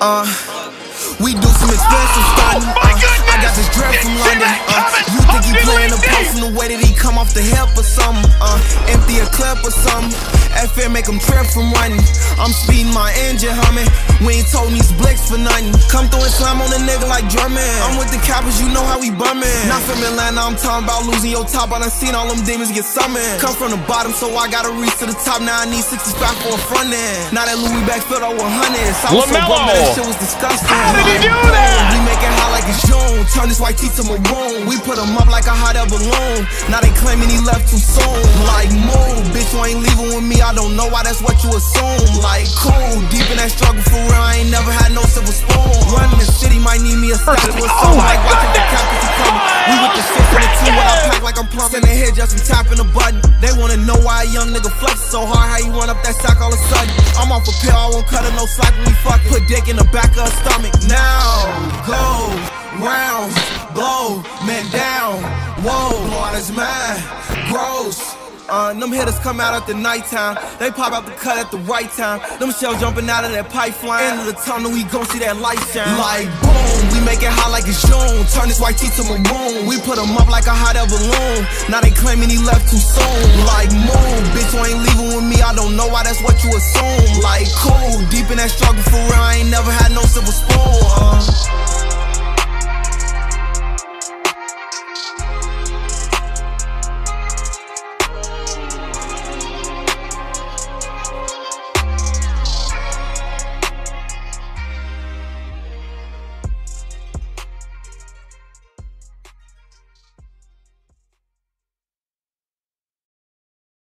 Uh, we do some expensive stunting. Oh, my uh, I got this dress from London. Uh, you think he playing the see? post from the way that he come off the hip or something? Uh, empty a clip or something. FM make him trip from running. I'm speeding my engine humming. We ain't told these blicks for nothing. Come through and slam on a nigga like drumming. I'm with the coppers, you know how we bumming. Not from Atlanta, I'm talking about losing your top. I done seen all them demons get summoned. Come from the bottom, so I gotta reach to the top. Now I need 65 for a front end. Now that Louis back filled out 100. I was so LaMelo. bummed that that shit was disgusting. How did he do that? We make it hot like it's June. Turn this white tee to maroon. We put him up like a hot air balloon. Now they claiming he left too soon. Ain't leaving with me. I don't know why that's what you assume. Like cool, deep in that struggle for real. I ain't never had no silver spoon. Running the city might need me a step to a Oh song. my Like watching the goodness. captaincy coming. We with the shit for the two. What I pack like I'm plumbing the head just from tapping the button. They wanna know why a young nigga flex so hard. How you run up that sack all of a sudden? I'm off a pill, I won't cut her no slack when we fuck. Put dick in the back of her stomach. Now go round, blow, man down. Whoa, blow out his mind. Gross. Uh, them hitters come out at the nighttime. They pop out the cut at the right time. Them shells jumping out of that pipeline. End of the tunnel, we gon' see that light shine. Like boom, we make it hot like it's June. Turn this white tee to maroon. We put him up like a hot air balloon. Now they claiming he left too soon. Like move, bitch, you ain't leaving with me. I don't know why that's what you assume. Like cool, deep in that struggle for real. I ain't never had no silver spoon.